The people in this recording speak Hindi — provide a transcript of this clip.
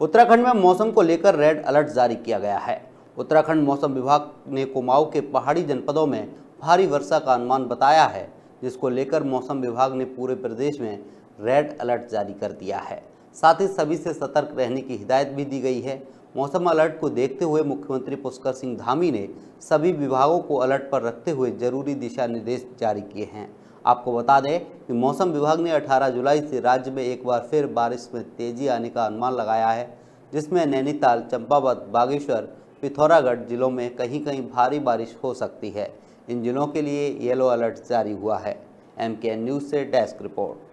उत्तराखंड में मौसम को लेकर रेड अलर्ट जारी किया गया है। उत्तराखंड मौसम विभाग ने कुमाऊं के पहाड़ी जनपदों में भारी वर्षा का अनुमान बताया है, जिसको लेकर मौसम विभाग ने पूरे प्रदेश में रेड अलर्ट जारी कर दिया है। साथ ही सभी से सतर्क रहने की हिदायत भी दी गई है मौसम अलर्ट को देखते हुए मुख्यमंत्री पुष्कर सिंह धामी ने सभी विभागों को अलर्ट पर रखते हुए ज़रूरी दिशा निर्देश जारी किए हैं। आपको बता दें कि मौसम विभाग ने 18 जुलाई से राज्य में एक बार फिर बारिश में तेज़ी आने का अनुमान लगाया है, जिसमें नैनीताल, चंपावत, बागेश्वर, पिथौरागढ़ जिलों में कहीं कहीं भारी बारिश हो सकती है। इन जिलों के लिए येलो अलर्ट जारी हुआ है। एम न्यूज़ से डेस्क रिपोर्ट।